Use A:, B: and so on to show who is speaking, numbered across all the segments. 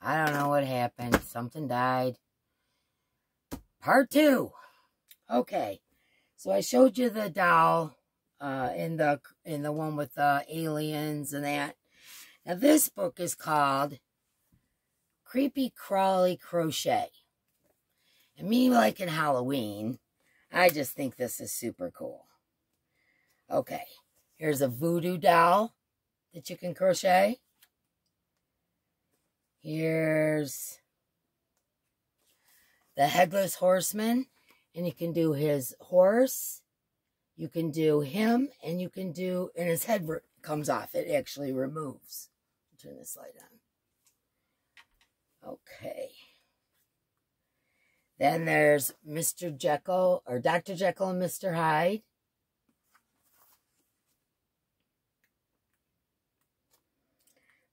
A: I don't know what happened. Something died. Part two. Okay. So I showed you the doll uh, in the in the one with the aliens and that. Now this book is called Creepy Crawly Crochet. And me liking Halloween, I just think this is super cool. Okay, here's a voodoo doll that you can crochet. Here's the Headless Horseman, and you can do his horse, you can do him, and you can do, and his head comes off. It actually removes. Turn this light on. Okay. Then there's Mr. Jekyll, or Dr. Jekyll and Mr. Hyde.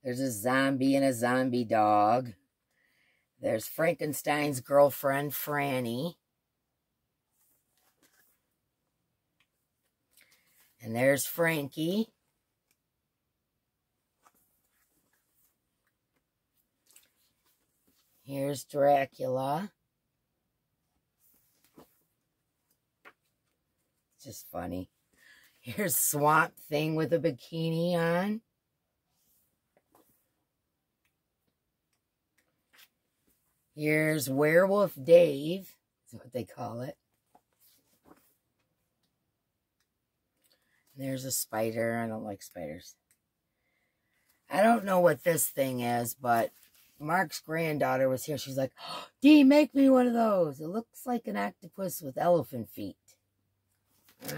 A: There's a zombie and a zombie dog. There's Frankenstein's girlfriend, Franny. And there's Frankie. Here's Dracula. Just funny. Here's Swamp Thing with a bikini on. Here's Werewolf Dave, is what they call it. There's a spider. I don't like spiders. I don't know what this thing is, but Mark's granddaughter was here. She's like, oh, Dee, make me one of those. It looks like an octopus with elephant feet.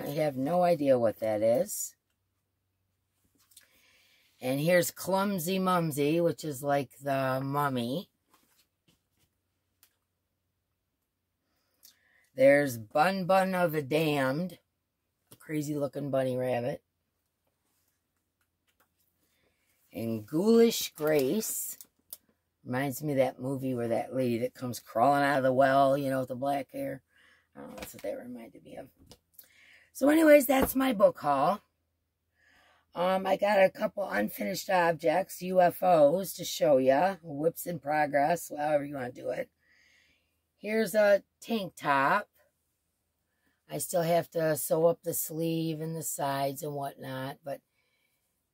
A: I have no idea what that is. And here's Clumsy Mumsy, which is like the mummy. There's Bun Bun of a Damned. Crazy looking bunny rabbit. And Ghoulish Grace. Reminds me of that movie where that lady that comes crawling out of the well, you know, with the black hair. Know, that's what that reminded me of. So anyways, that's my book haul. Um, I got a couple unfinished objects, UFOs, to show you. WIPs in progress, however you want to do it. Here's a tank top. I still have to sew up the sleeve and the sides and whatnot, but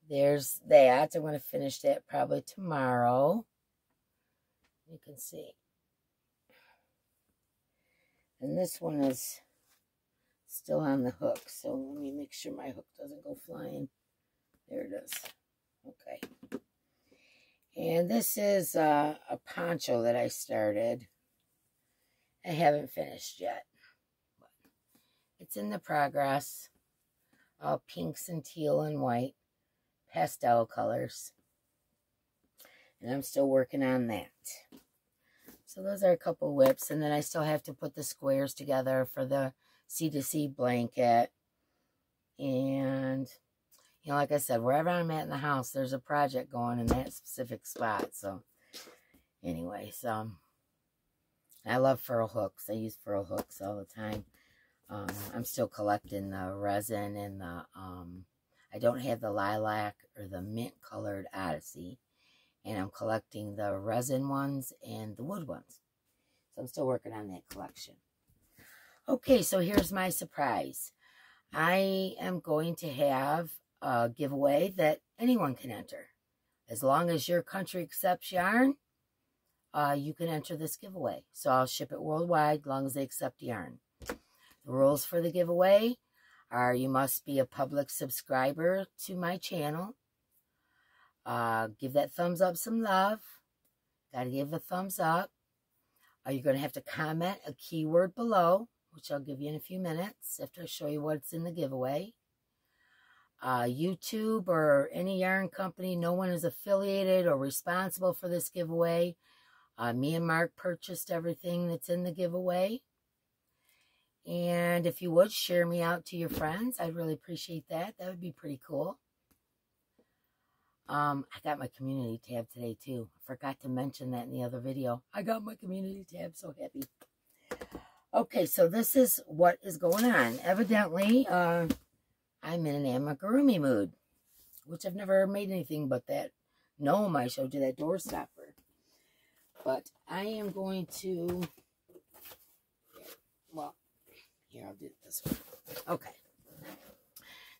A: there's that. I'm going to finish that probably tomorrow. You can see. And this one is still on the hook, so let me make sure my hook doesn't go flying. There it is. Okay. And this is uh, a poncho that I started. I haven't finished yet. It's in the progress. All pinks and teal and white. Pastel colors. And I'm still working on that. So those are a couple WIPs. And then I still have to put the squares together for the C2C blanket. And, you know, like I said, wherever I'm at in the house, there's a project going in that specific spot. So, anyways, um, I love Furls hooks. I use Furls hooks all the time. Um, I'm still collecting the resin and the, um, I don't have the lilac or the mint colored Odyssey. And I'm collecting the resin ones and the wood ones. So I'm still working on that collection. Okay, so here's my surprise. I am going to have a giveaway that anyone can enter. As long as your country accepts yarn, uh, you can enter this giveaway. So I'll ship it worldwide as long as they accept yarn. The rules for the giveaway are you must be a public subscriber to my channel. Uh, give that thumbs up some love. Got to give a thumbs up. Are you going to have to comment a keyword below, which I'll give you in a few minutes after I show you what's in the giveaway. Uh, YouTube or any yarn company, no one is affiliated or responsible for this giveaway. Uh, me and Mark purchased everything that's in the giveaway. And if you would share me out to your friends, I'd really appreciate that. That would be pretty cool. Um, I got my community tab today too. I forgot to mention that in the other video. I got my community tab. So happy. Okay, so this is what is going on. Evidently, uh, I'm in an amigurumi mood, which I've never made anything but that gnome I showed you, that door stopper. But I am going to, well, here, I'll do this one. Okay.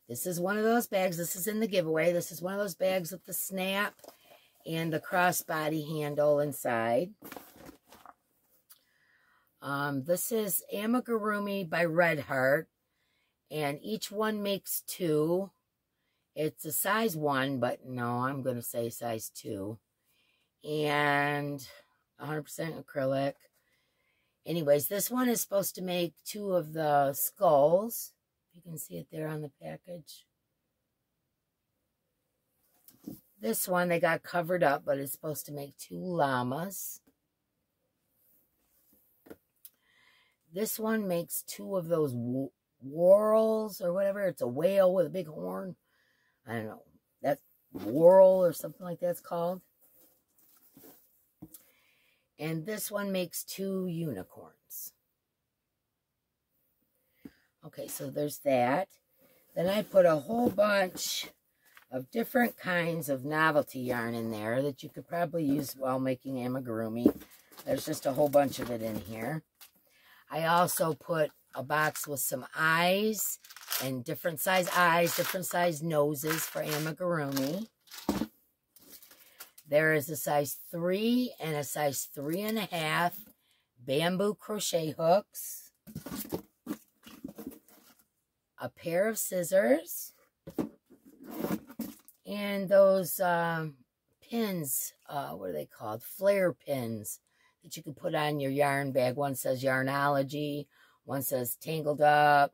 A: This is one of those bags. This is in the giveaway. This is one of those bags with the snap and the crossbody handle inside. Um, this is Amigurumi by Red Heart. And each one makes two. It's a size one, but no, I'm going to say size two. And 100% acrylic. Anyways, this one is supposed to make two of the skulls. You can see it there on the package. This one they got covered up, but it's supposed to make two llamas. This one makes two of those whorls or whatever. It's a whale with a big horn. I don't know. That's whorl or something like that's called. And this one makes two unicorns. Okay, so there's that. Then I put a whole bunch of different kinds of novelty yarn in there that you could probably use while making amigurumi. There's just a whole bunch of it in here. I also put a box with some eyes and different size eyes, different size noses for amigurumi. There is a size 3 and a size three and a half bamboo crochet hooks. A pair of scissors. And those um, pins, uh, what are they called? Flair pins that you can put on your yarn bag. One says Yarnology. One says Tangled Up.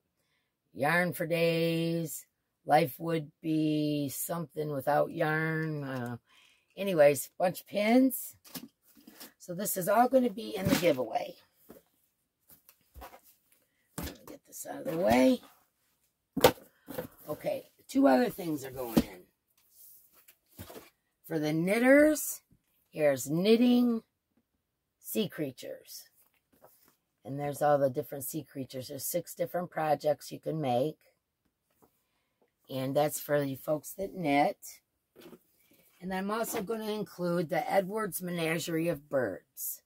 A: Yarn for Days. Life would be something without yarn. Uh, Anyways, bunch of pins. So this is all going to be in the giveaway. Get this out of the way. Okay, two other things are going in. For the knitters, here's knitting sea creatures. And there's all the different sea creatures. There's six different projects you can make. And that's for you folks that knit. And I'm also going to include the Edwards Menagerie of Birds.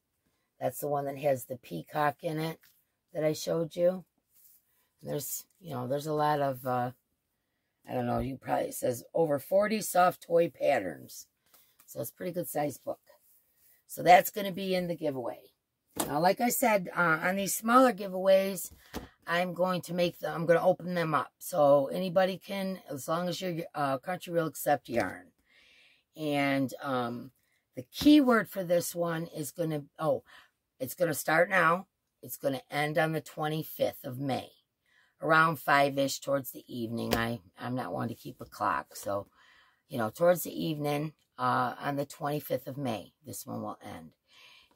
A: That's the one that has the peacock in it that I showed you. And there's, you know, there's a lot of, uh, I don't know, you probably, says over 40 soft toy patterns. So it's pretty good size book. So that's going to be in the giveaway. Now, like I said, uh, on these smaller giveaways, I'm going to make them, I'm going to open them up. So anybody can, as long as your uh, country will accept yarn. And um, the keyword for this one is going to, oh, it's going to start now. It's going to end on the 25th of May, around 5-ish towards the evening. I, I'm not one to keep a clock. So, you know, towards the evening uh, on the 25th of May, this one will end.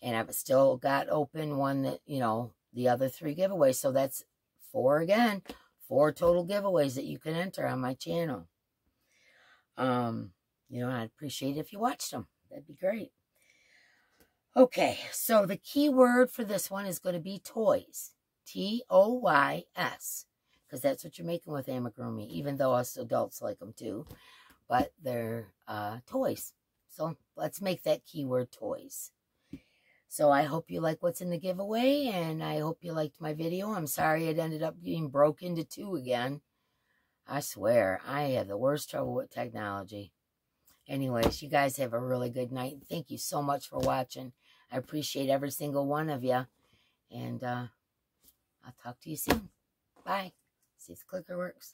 A: And I've still got open one that, you know, the other three giveaways. So that's four again, four total giveaways that you can enter on my channel. Um, you know, I'd appreciate it if you watched them. That'd be great. Okay, so the key word for this one is going to be toys. T-O-Y-S. Because that's what you're making with amigurumi, even though us adults like them too. But they're uh, toys. So let's make that keyword toys. So I hope you like what's in the giveaway, and I hope you liked my video. I'm sorry it ended up being broke into two again. I swear, I have the worst trouble with technology. Anyways, you guys have a really good night. Thank you so much for watching. I appreciate every single one of you. And uh, I'll talk to you soon. Bye. See if the clicker works.